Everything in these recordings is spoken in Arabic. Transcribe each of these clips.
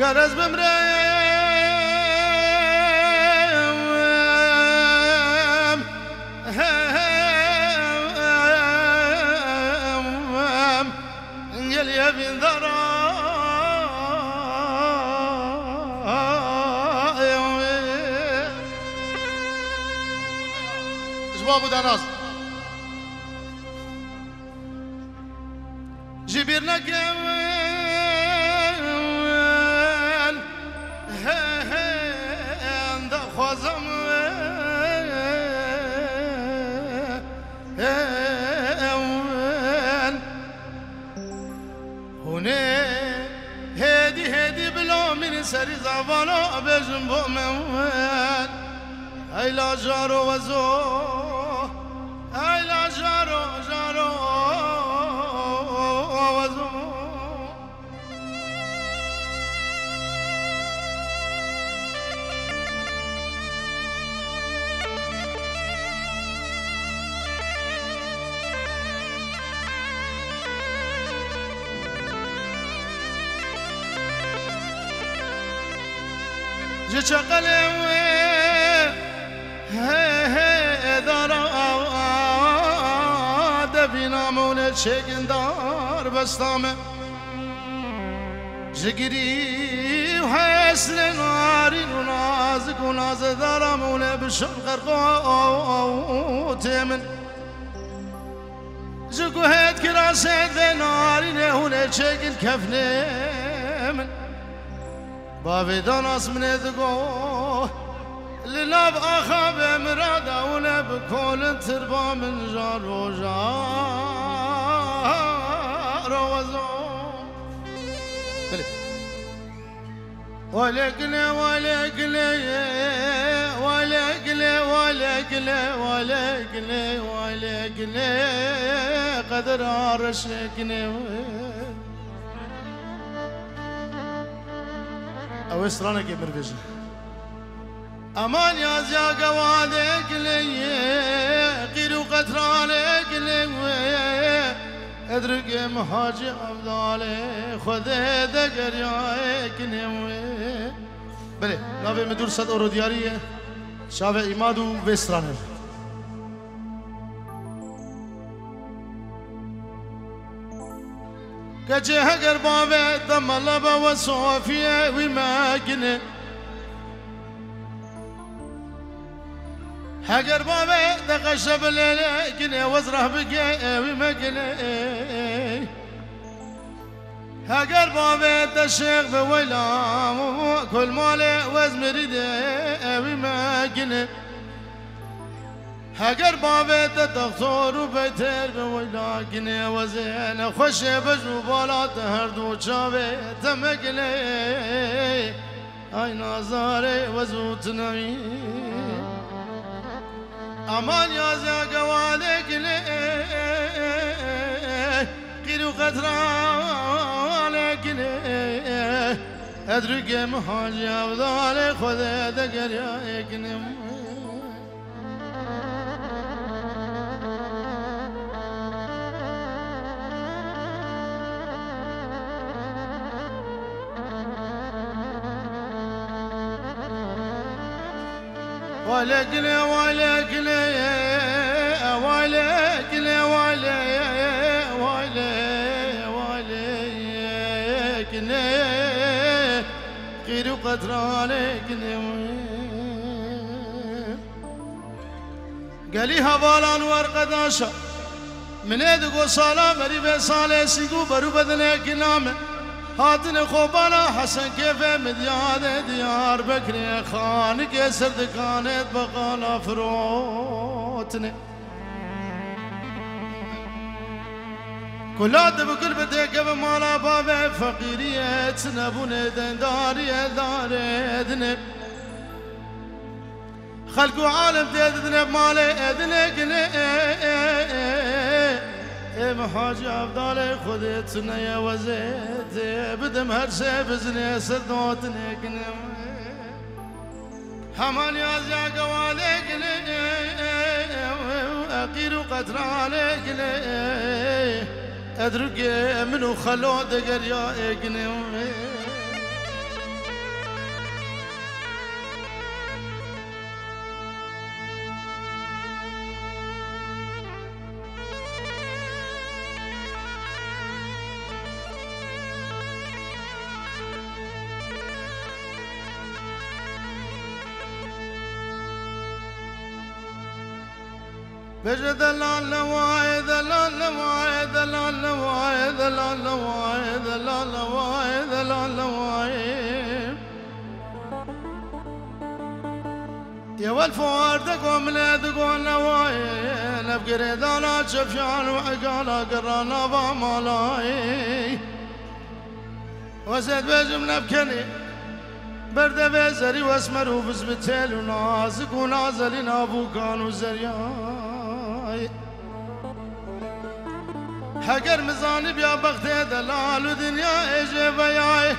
قرز بمريم. قال يا بن ذرا جواب داناس جبرنا قال سري زبانا بجنب من هاي لا جارو وزو جيش قلم دفينا مولد شيكن دار بستامه. جگری و حسن ناری و نازک و ناز دارم و لبشم غرقوت من جگو هد کراسد به ناری نه و لچگل کفنه بابي داناس من ذقو للاب آخا بمرادا ولا بكل تربا من جار وجار وزو ولا قلي ولا قلي ولا قلي ولا قلي ولا اویس رانه که bizi. Aman yaz ya gavadek leye, قیرو katralek leye, ادرک محاج عبدال خودے دگر یائے کنے ہوئے۔ بلے ناوے صد شاوے امادو ويسرانر كجه قربابه دم الله وصوفيه وما قنه حقر بابا دقشب الليلة قني وزره بقي وما قني حقر بابا دشيخ بويلا كل مالي وزمريدي وما قني حقر بابا دكتور وبيتر بويلا قني وزين خوش بجو بالا تهردو شابي تمقلي اي نازاري وزوت نمي أمان یا زاگوالک لی قیرو قطرانک لی ادرک مهاجی افضال خود دگر یا اکنم ولقلي ولقلي ولي ولي ولقلي قيرو قدرانقلي قالي هبالان ورقداشا من ادقو صالا مري بسالة سيقو برو بدنك نامة. هاتن خوبانا حسن كيف مديان ديار بكري خان كسر دكانت بقالا فروتني. كلاد بكل بدك بمالا بابا فقيرية نبون دندارية داردني خلقوا عالم تدني بمالي ادني ام حاج افضل خذت يا وزيت بدم هرسه بزني سدوت نكنم حمان يا زاق والك اقير قدر عليك ادرك منو خلو دقر يا اقنم بجد دلال نواي دلال نواي دلال نواي دلال نواي دلال نواي دلال نواي يا والفوار دقو من دقو نواي نبقري دانا شفيان وعقالا قرانا بامالاي وزيد بجم نبكني برد بزري واسمر وبزبتل ونازق ونازل نابو كانوا زرياي حقر مزاني بيا بغتي دلال ودنيا أجي بياي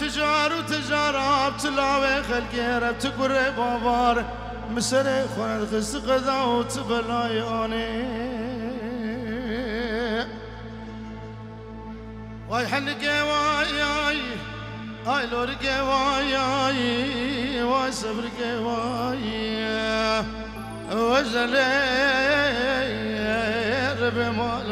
تجار وتجارة بتلاوي خلقي رب تقري بابار مسري خون خس قدا وتبلاي اني واي حنقي واي واي اي لورقي واي واي واي صبرقي واي وجلي ربي مال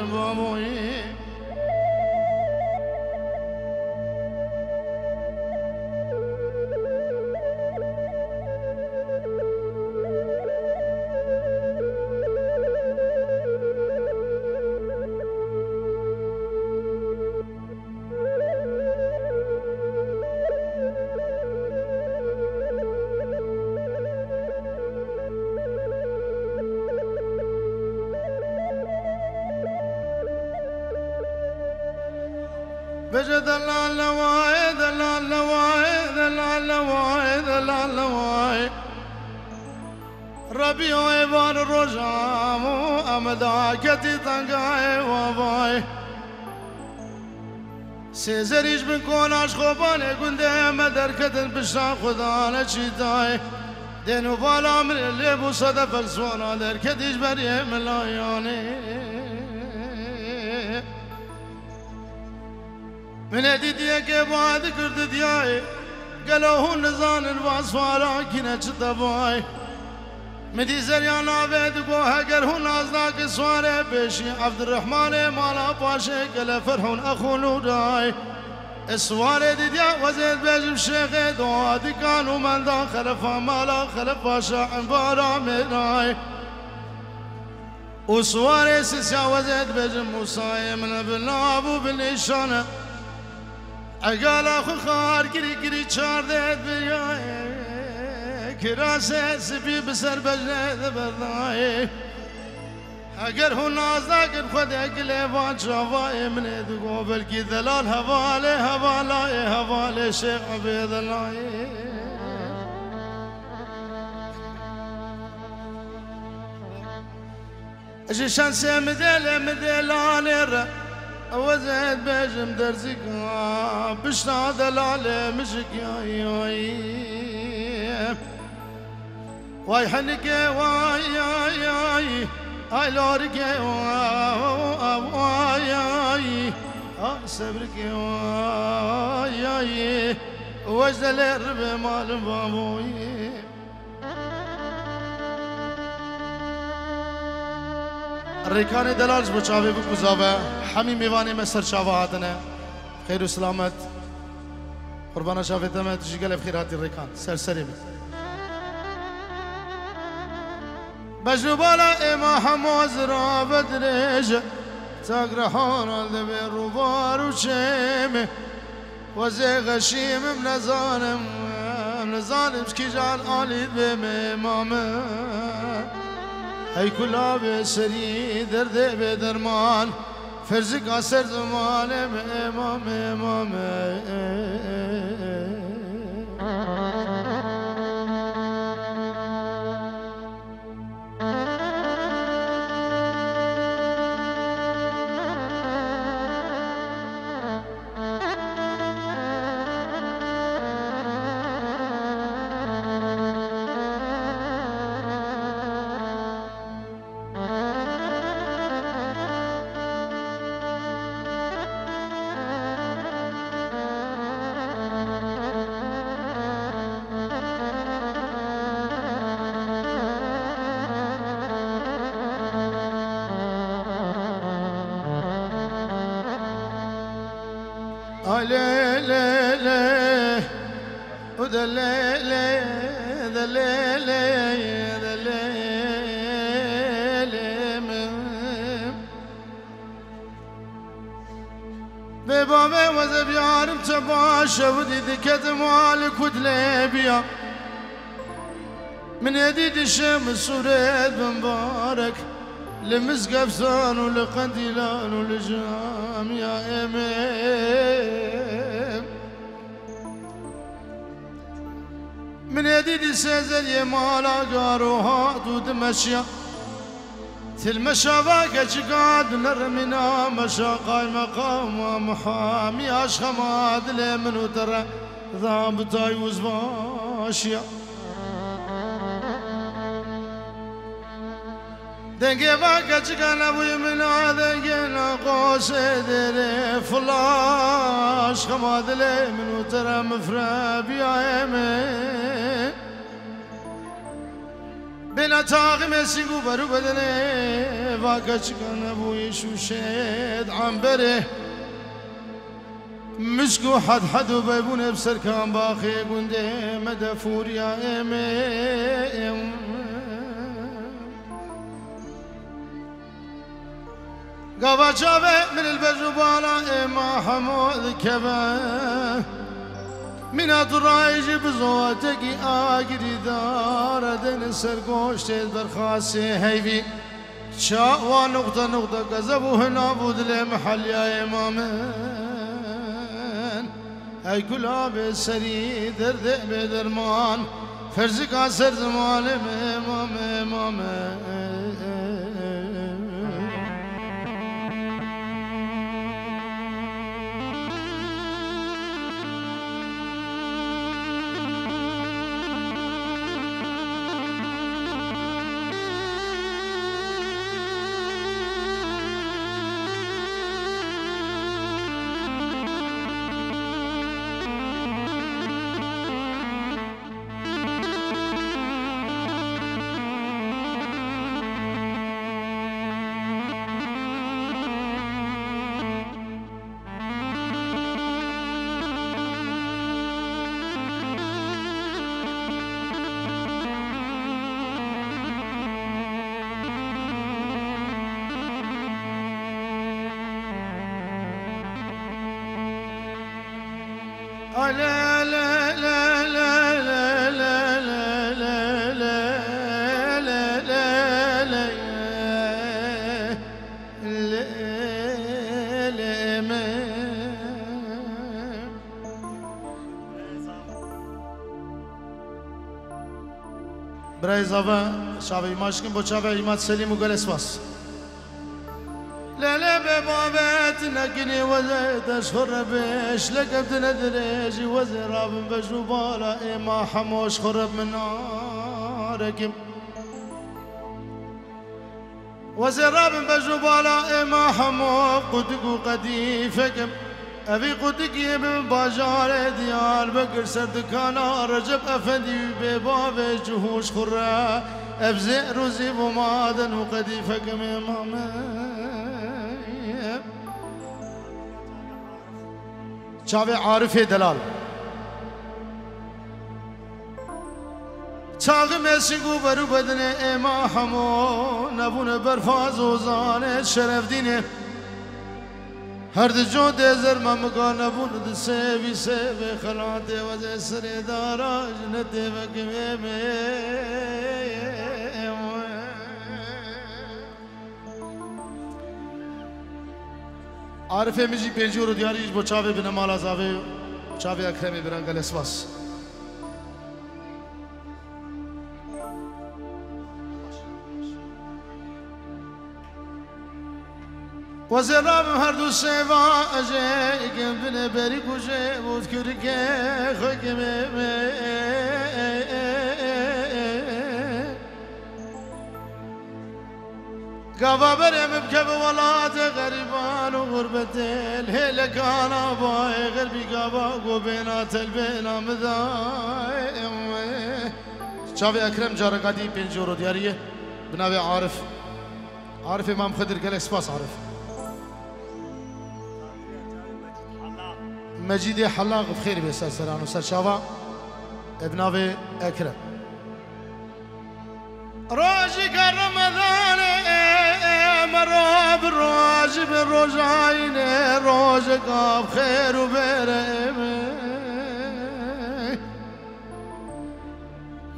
كتي تنقاي وباي سيزريش من كوناش خوباني قنده مدر كتن بشان خدانا چيتاي دينو بالا من اللي بو صدفك سوانا در كتيش بريه ملاياني من دیدیه که بعد کرد دیای. گلو نزان الواسوارا کینه چه دبای مدی زریان آوید گو هگر هون نازناک سواره بشی. عبدالرحمن مالا پاشه گل فرحون اخونو دای. اسواره دیدیا وزید بجم شیخ دعا دکانو من دا خلفا مالا خلفا شاعن بارا منای وسواره سيسيا وزید بجم موسى من بلابو بالنشانه اقال آخو خار گری گری چار دید بیای. کراسه سبی بسر بجنه بردای اگر هو نازا کر خود اگله وان شوای من دگو بلکی دلال حواله حواله حواله شیخ عبید الله. أجي شانسي مدل مدلانه وزيد بجم درزك بشنا دلال مشك يا واي حنك واي واي واي. اي لورك واي واي. صبرك واي واي. وجد الرب مال بابوي. ریکان دلالش بو چاوی بو گزاوه همی میوانی مسر چاوه هاتنه خیر و سلامت. قربان شافی تمت جگل بخیراتی ریکان سر سری بی بجبالا اما هموز را بدرج تقرحان الدبي الربار وشيمه وزي غشيم من ظالم من ظالم شكي جعل آلي بمامه هی کلا به سری درد درمان le le le o le le da le le da le le ve babe ve zebyarım tebaşa ve dedi kedim alik udle biya من يديد الشمس سوريد مبارك لمسقف زان ولقنديلان ولجام يا إيمين جديد سيزن يمالا قاروها تتمشى تلمشى فاك شقاد نرمنا قايمة مقام محامي اشخماد لمن وترى يوز باشيا دنگی با گچگان قلبي من آدنگی قوس دري فلاش. خماد لي من وترى مفرب يا يمين بلا تاغ مسي قبر بدني فاكش قلبي شو شيد عم بره. مسكو حد حد وبيبون بسر كان باخی قندي مدفور يا يمين قضى جابه من البز وبالا ما حمود كبه من ادرايج بزوتك اقري دار دن سرقوش تدبر خاسي هيفي شاوا نقطة نقطة قذبوه نابود لمحل يا إمامن أي قلاب سري در ذئب درمان فرزقا سر زمان إمام إمامن زاوا شاوی ماشکن با چاوی ایمات سلیم و گل اسواس لا لا ببابات نقني وزيت اشخر بيش لقبت ندريجي وزراب بجوبالا ما حموش خرب من نارك وزراب بجوبالا ما حمو قدق قديفك أبي قدق من باجار ديار بقر سردكانا رجب أفندي بباب جهوش خرا افزع روزي و وقدي فقمي ماما شافي عارف دلال. چاغ گو برو بدن اما همو نبون برفاز و زانه شرف دینه. هر جو دے زر ممکان بن دسے بھی سے بے خلا دے وزے سرے دارا جنتے وکوے میں عارف میجی پیجور دیاریج بچاوے بنمال عذاوے چاوے اکھرے میں برنگل اسواس وزرام هر دو سوا اجه اگم بنه بری کجه بود کرکه خکمه قفا برم بكب ولات غريبان وغربة الهيلة كان أبوي غربي قفا وبينات البينا مذاي شافي اكرم جارقاتي بنجورو دياريه بناوي عارف. عارف امام خضر قال اسباس عارف. مجيد حلاق بخير بيسا سرانو ابن ابي اكرم روجي رمضان مراب روج بروجاين روج قاب خير وبرم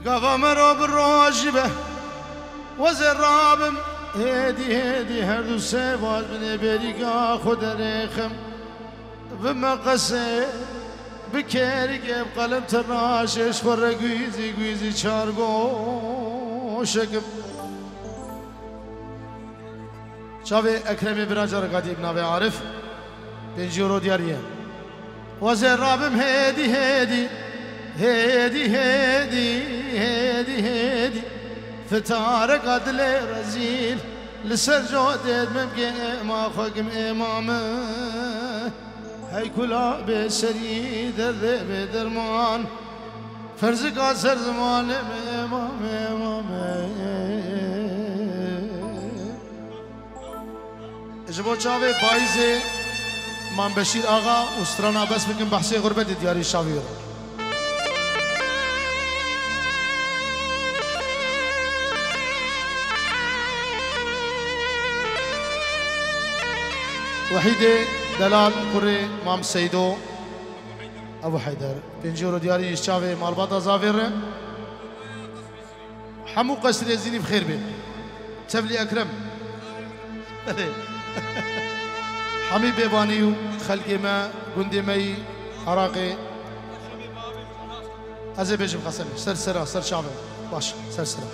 قاب مراب روج به وزرابم هدي هدي هر دو سه باز بنه بریگا خود رخم. قسي بكيري قيب قلم تراشش فرق قويزي قويزي چارگو شكم شاوي اكرمي براجر قديم ناوي عارف بنجيرو دياريه وزير رابم هيدي هيدي هيدي هيدي هيدي هيدي فتار قدل رزيل لسر جودد ممكن ما خقم هاي كلا بسري در بدرمان فرز قاسر زمان امام امام جبو چاوه بایز مام بشیر آقا استرانا بس بکن بحث غربت دیاری شاوی رو وحيدة دلال قري مام سيدو أبو حيدر بنجورو دياري شاوي مالباتا زافير حمو قصر يزيني بخير بين تبلي أكرم حمي بيباني خلقي ما قندي مي عراقي أزي بيجم قسم. سر سرا سر شعبي باش سر سرا.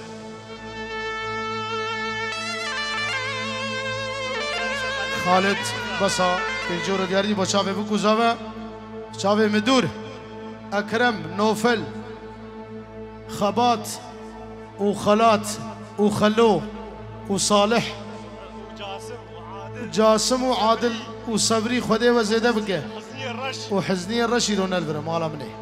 خالد بسا. دياري بو شعبي بكو زاوة. شعبي مدور أكرم نوفل خبات وخلات وخلو وصالح جاسم وعادل وصبري خدي وزيدة بك وحزني الرشي لون البرا مالا مني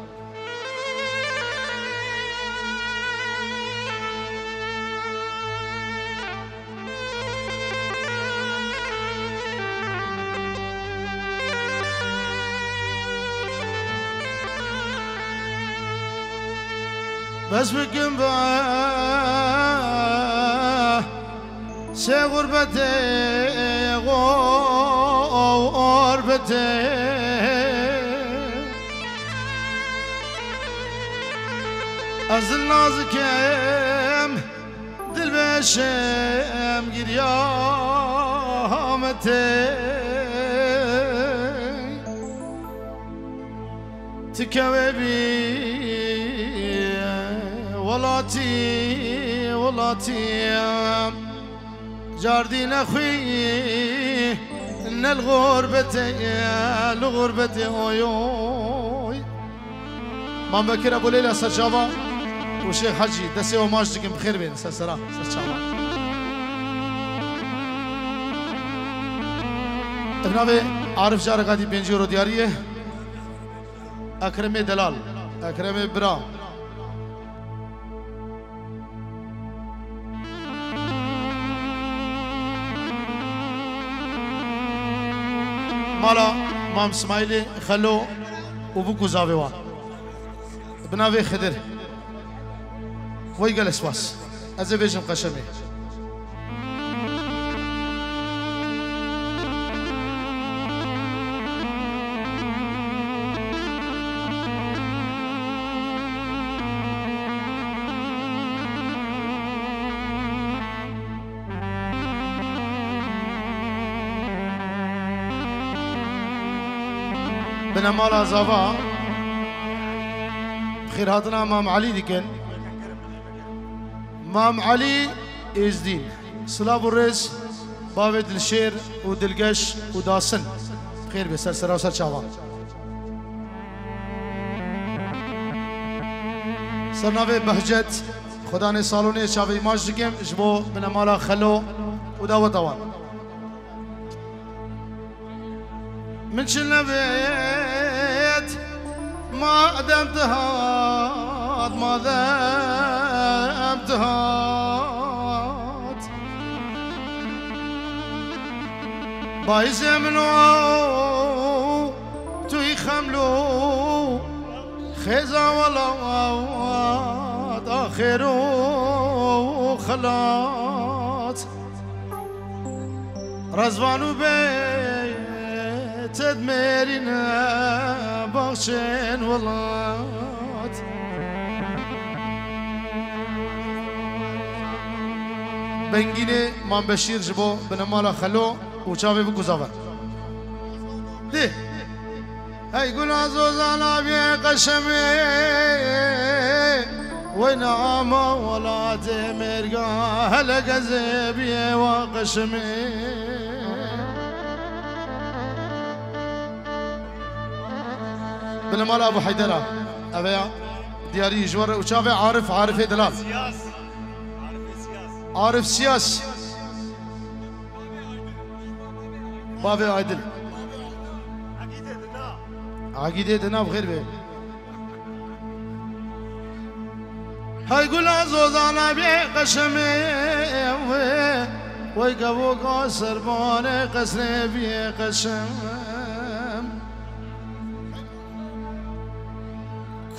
بس بكم بقى سي غربتي غربتي أزل نازكم دل بشم قريامتي تكوي بي ولاتي ولاتي. جاردين أخوي إن الغربة الغربة أوي مام بكر أبو ليلى سرشابا وشيخ حجي دسي وماجدكم بخير بين سرسرا سرشابا ابنابي عارف جارة قادي بنجيرو دياريه اكرمي دلال اكرمي برا. مالا مام اسماعیلی خلو و بو گزاوه وان بناوی خدر وی گل اسواس از بیشم قشمی بنا مالا زافا. بخير هاتنا مام علي ديكن. مام علي ازدين سلاب الرئيس باوي دلشير ودلقش وداسن. بخير بسر سرا وسر شاوا سرناوي بهجت خدا نے سالوں نے شاوی ماش دکم جبو بنا مالا خلو وداوة دوان من شلنا بيت ما دمت هاد ما دمت هاد بايز منو توي خملو خيزا ولا آخر خلات رزوانو بي تدميرنا بخشين ولات بنگینه مام بشیر جبو بنمالا خلو و چاوی بگو زاور. ده هاي قول عزوزانا بي قشمي ونعمة ولا تمرقا هلا قزبي وقشمي بنمالا ابو حيدرة ابيا دياري جور وشافي عارف عارف دلال. عارف سياس بابي عادل. عقيدة دنا بخير به هاي قول عزوزانا بي قشمي ويقبو قاسر باني قسري بي قشم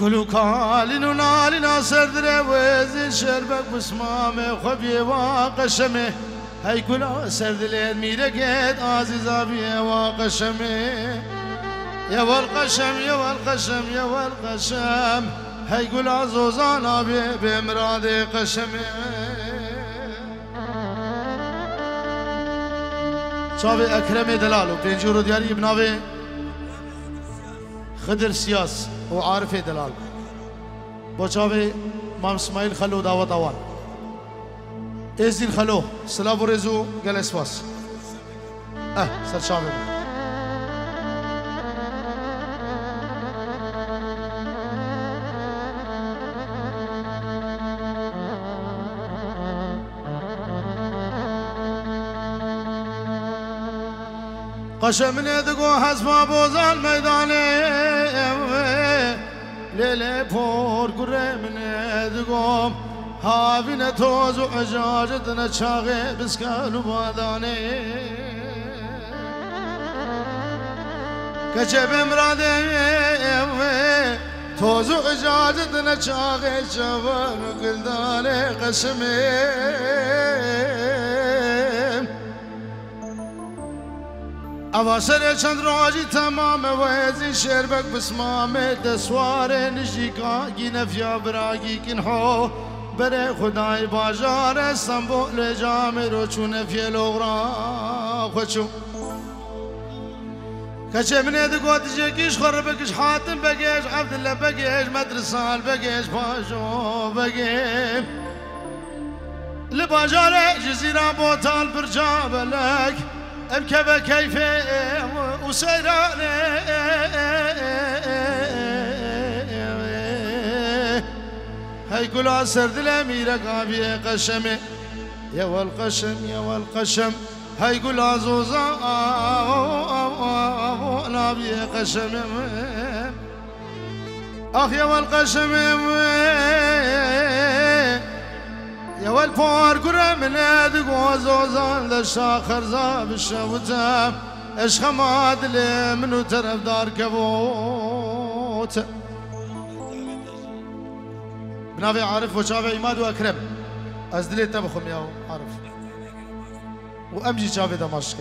كلو كالين نالنا سردري وزي شربك بسمامي خبي وقشمي هاي كل سردلين ميرقيت عزيزا بي وقشمي يا والقشم يا والقشم يا والقشم هاي قول عزوزانا بمرادي قشم شافي أكرمي دلالو بينجورو دياري بناوي خضر سياس وعارف دلال. بو شافي مام اسماعيل خلو دعوت اول ازدين خلو سلام ورزو قال اسواس آه سر شافي قشم ندقو حسب بوزان ميداني ليلة پور قره من ندقو هاوين توز و عجاجتنا چاغي بسكالو باداني كچب امراده توز و عجاجتنا چاغي شبان و قلداني اواسر چند راجی تمام ویزی شربک بسمام دسوار نشیکا گی نفیا براگی کن هو بره خدای باجار سنبول جام رو چون فی لغرا خوچو. کچه من ده گوت جکیش خور بکش حاتم بگیش عبدالله بگیش مدرسال بگیش پاشو بگیش لباجار جزیره بوتال برجا بلک. ابكب كيف وسيراني هاي كل سرد الاميرة قابي قشمي يا والقشم يا والقشم. هاي كل عزوزة نابي قشم. أخ يا والقشم. يا والفور قرى من ادق وزوزان للشاخر زاب الشوتة اش خماد لي منو ترف دار كبوت. بنافي عارف وشافي عماد وأكرم. أزدلي تبخم يا عارف. وأمجي شافي دمشق.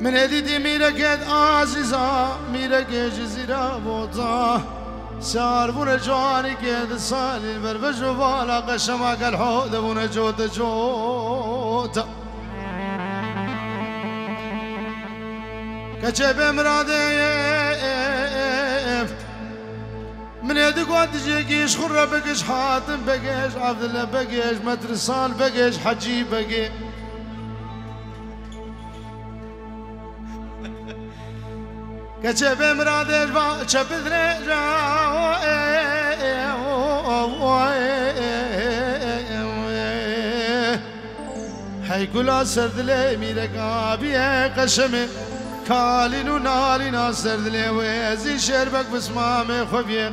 من هدي ميرقد عزيزة ميرقد جزيرة بوطا سار بون جواني كيد سالي بربج وبالا قشما قال حود بون جوت جوت. كجيب مرادي من يدك وانت جيكيش خرة بقيش حاتم بقيش عبد الله بقيش مدرسال بقيش حجي بقيش كتب چپد رجا هاي كلا سرد لي ميرك ابي قشمه كالين ونالين سرد شربك بسمامي خبي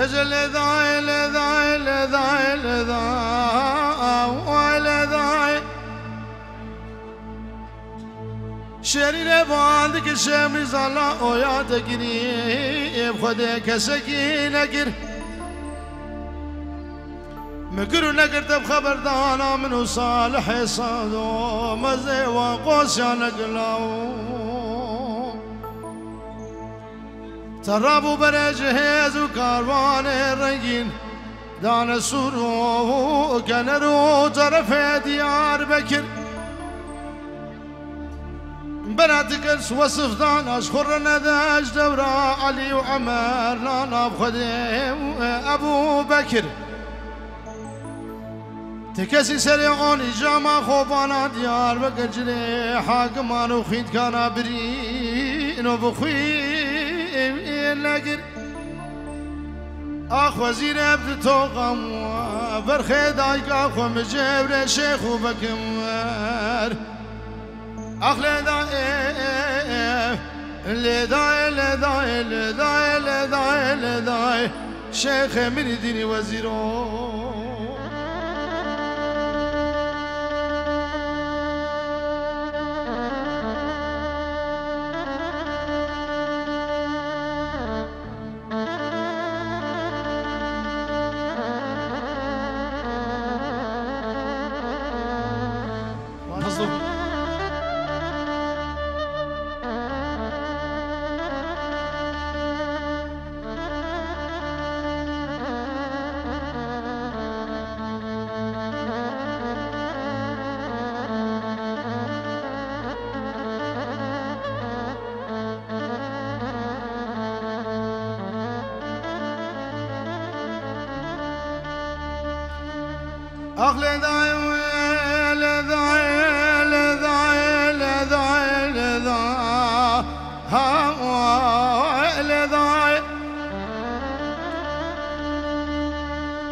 قشمه أجل لذاي لذاي لذاي لذاي لذاي. شریر باند که شمری زالا اویا تگیری خود کسکی نگر مكر نقرت بخبردانا منو صالح صادو مزي وقوس يا نقلاو طرب و برجهز و کاروان رنگین. دانسور و کنر و طرف دیار بکر. بنات كرس وصف دان أشخر نداج دورا علي وعمر ناناب ابو بکر. تکسی سر سريعوني جامع خوبانا ديار بكر و خید وخيد برین و بخوی لقر اخ وزير عبد توقم برخي دايك اخو مجبر شيخ وبكمر اخ لداي لداي لداي لداي لداي لداي شيخ من ديني وزيرون اخ لداي لداي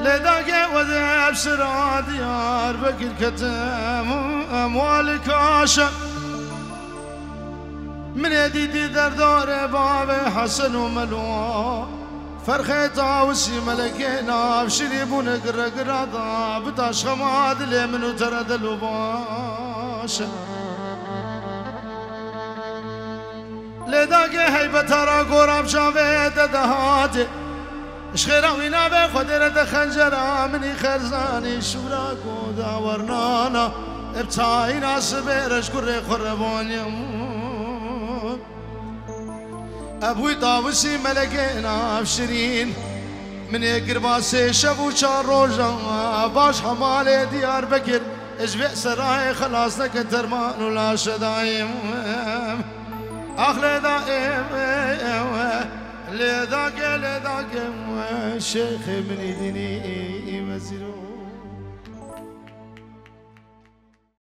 لداك وذهب سرا ديار بكر كتم اموالك عاشق من يدي دردار باب حسن وملوان فرخي طاوسي ملكينا بشري بونك رقراضا بتاش خماد لي منو ترد الوباشا لداك هيبة ترى قرام شافيت دهاتي. اشخيرا وينا بخدرة خنجرة مني خرزاني شورا قودا ورنانا. ابتاي ناس بيرش كري خربون يمون أبوي طاوسي ملقينا بشرين من قرباسي شبو شار روجا باش حمالي ديار بكر. اجبئ سراي خلاص لك ترمان ولا شدايم. أخلي دائم. لذاك لذاك. شيخ من ديني وزيرو